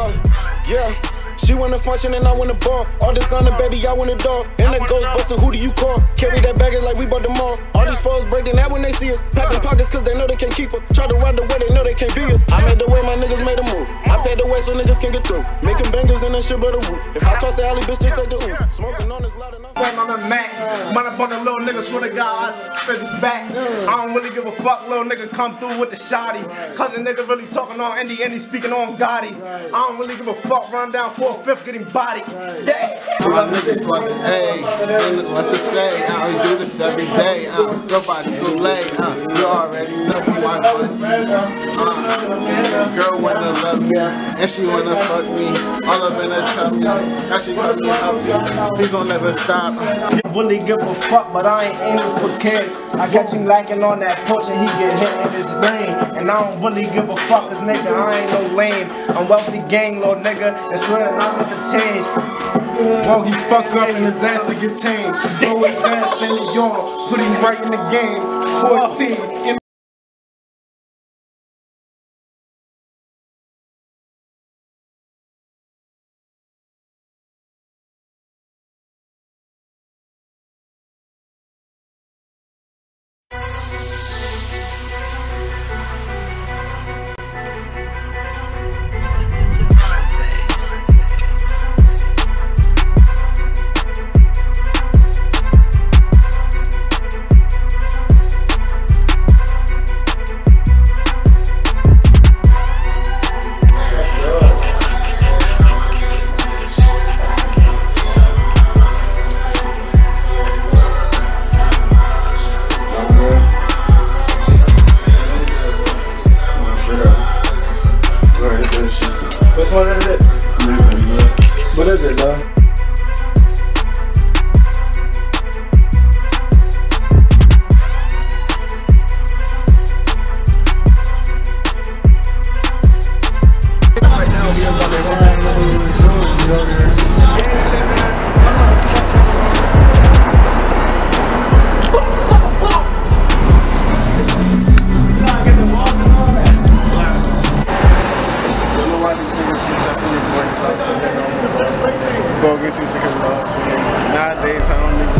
Uh, yeah. She wanna function and I wanna ball. All designer, baby, I want a dog. And the ghost bustin', who do you call? Carry that baggage like we bought the mall. All these foes breaking out when they see us. Packing pockets cause they know they can't keep her. Try to ride the way, they know they can't be us. I made the way, my niggas made a move. I paid the way so niggas can get through. Making bangers and that shit but the roof. If I toss the alley, bitch, just take the ooh. Smoking on this loud enough. on the Mac. Run the little nigga, swear to God, I spit his back. I don't really give a fuck, little nigga come through with the shotty. Cause the nigga really talking on Indy, Indy speaking on Gotti. I don't really give a fuck, run down four fifth, getting body. Yeah. My niggas bust A, what to say? I always do this every day. Uh, nobody too late. Uh, you already know me, my uh, Girl wanna love me, and she wanna fuck me. All up in her tummy, now she got me happy. Please don't ever stop. Really give a fuck, but I ain't aiming for kids. I catch him lacking on that push and he get hit in his brain. And I don't really give a fuck, cause nigga, I ain't no lame. I'm wealthy gang, little nigga, and swear I'm gonna change. Well, he fuck up and his ass will get tamed. Throw his ass in the yard, put him right in the game. 14 in A loss for me. Nowadays, I don't even.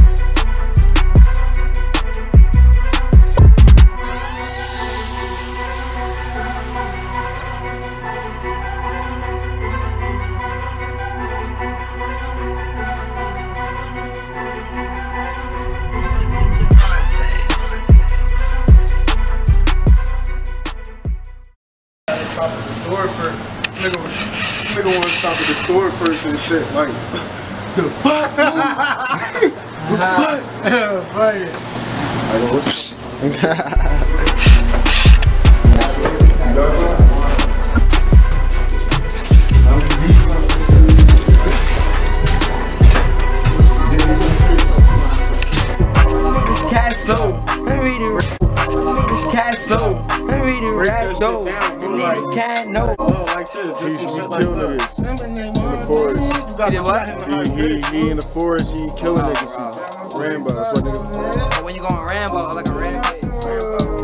Stop at the store for this nigga. This nigga want to stop at the store first and shit. Like the fuck? what? Cash flow. I'm reading. Cash flow. I'm reading rap though. Nigga can't know. Like this. This is shit like this. The. Did what? He, he, he in the forest. He killing niggas. Rambo. That's what nigga. When you going Rambo, like a rampage.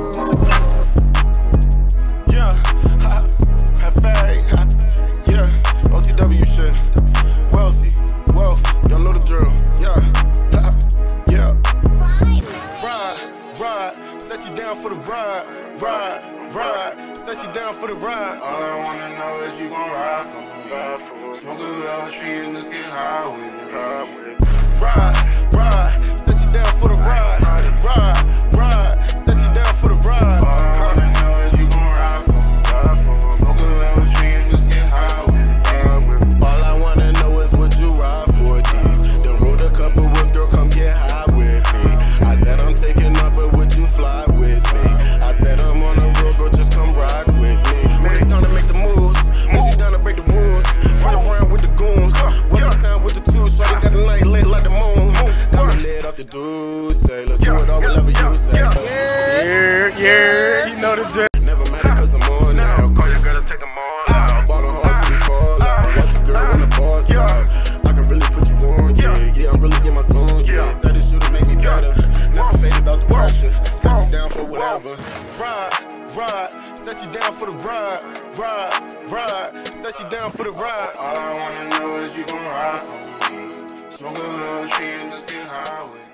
Down for the ride, ride, ride, set you down for the ride. All I wanna know is you gon' ride for me. Smoke a little tree and let's get high with me. Ride, ride, set you down for the ride, ride, ride, yeah. You know. Never matter cause I'm on now. Call your girl to take them all out. Ballin' hard till we fall out. Ah. Watch your girl when the boss out. I can really put you on, yeah. Yeah, I'm really in my zone, yeah. Said this should've make me better. Never faded out the pressure. Set you down for whatever. Ride, ride. Set you down for the ride, ride, ride. Set she down for the ride. All I wanna know is you gon' ride for me. Smoke a little tree and just get high with me.